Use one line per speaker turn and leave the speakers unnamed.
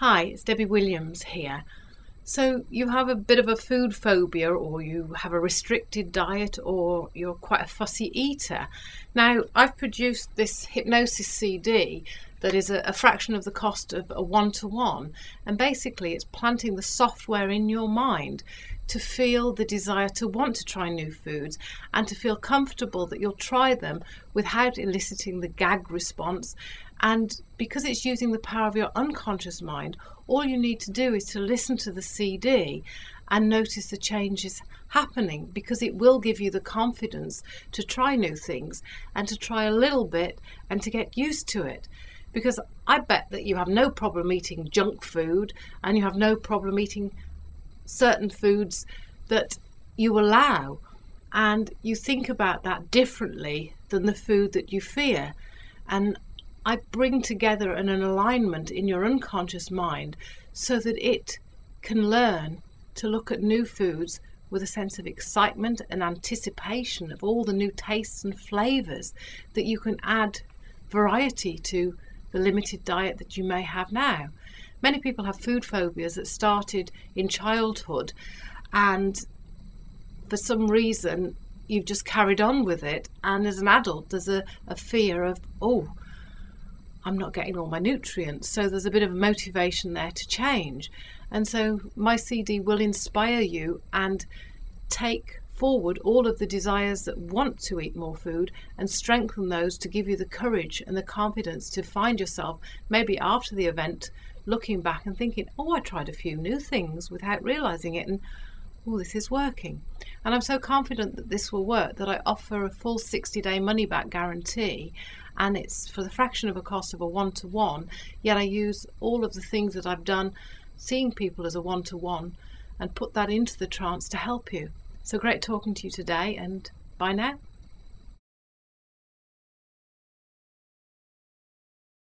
Hi, it's Debbie Williams here. So, you have a bit of a food phobia, or you have a restricted diet, or you're quite a fussy eater. Now, I've produced this hypnosis CD that is a, a fraction of the cost of a one to one, and basically, it's planting the software in your mind to feel the desire to want to try new foods and to feel comfortable that you'll try them without eliciting the gag response and because it's using the power of your unconscious mind, all you need to do is to listen to the CD and notice the changes happening because it will give you the confidence to try new things and to try a little bit and to get used to it. Because I bet that you have no problem eating junk food and you have no problem eating certain foods that you allow. And you think about that differently than the food that you fear. And I bring together an, an alignment in your unconscious mind so that it can learn to look at new foods with a sense of excitement and anticipation of all the new tastes and flavors that you can add variety to the limited diet that you may have now. Many people have food phobias that started in childhood, and for some reason, you've just carried on with it. And as an adult, there's a, a fear of, oh, I'm not getting all my nutrients. So there's a bit of motivation there to change. And so my CD will inspire you and take forward all of the desires that want to eat more food and strengthen those to give you the courage and the confidence to find yourself maybe after the event looking back and thinking, oh, I tried a few new things without realizing it. And oh, this is working. And I'm so confident that this will work that I offer a full 60 day money back guarantee and it's for the fraction of a cost of a one to one. Yet I use all of the things that I've done seeing people as a one to one and put that into the trance to help you. So great talking to you today, and bye now.